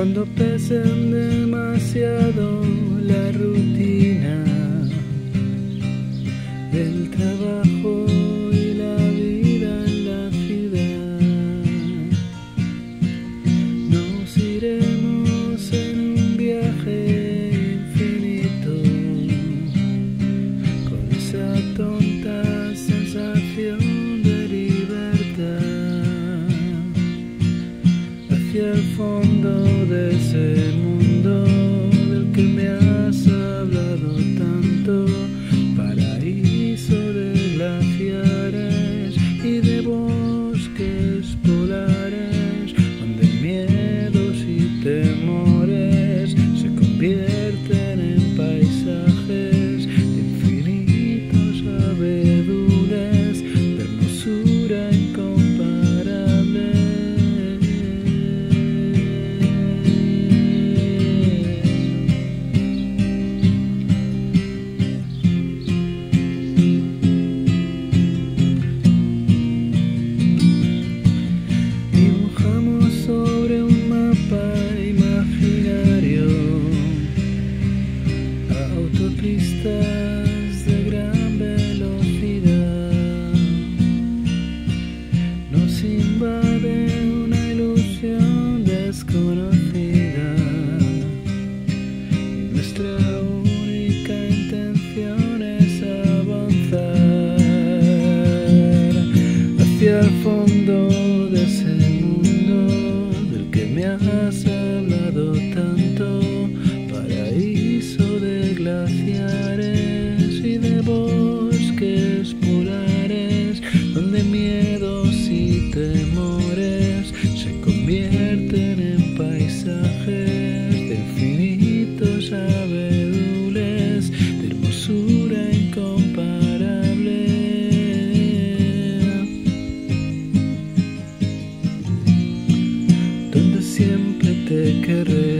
Cuando pesen demasiado la rutina del trabajo hacia el fondo de ese mundo del que me has de gran velocidad. Nos invade una ilusión desconocida. Y nuestra única intención es avanzar hacia el fondo temores se convierten en paisajes de infinitos abedules, de hermosura incomparable. donde siempre te querré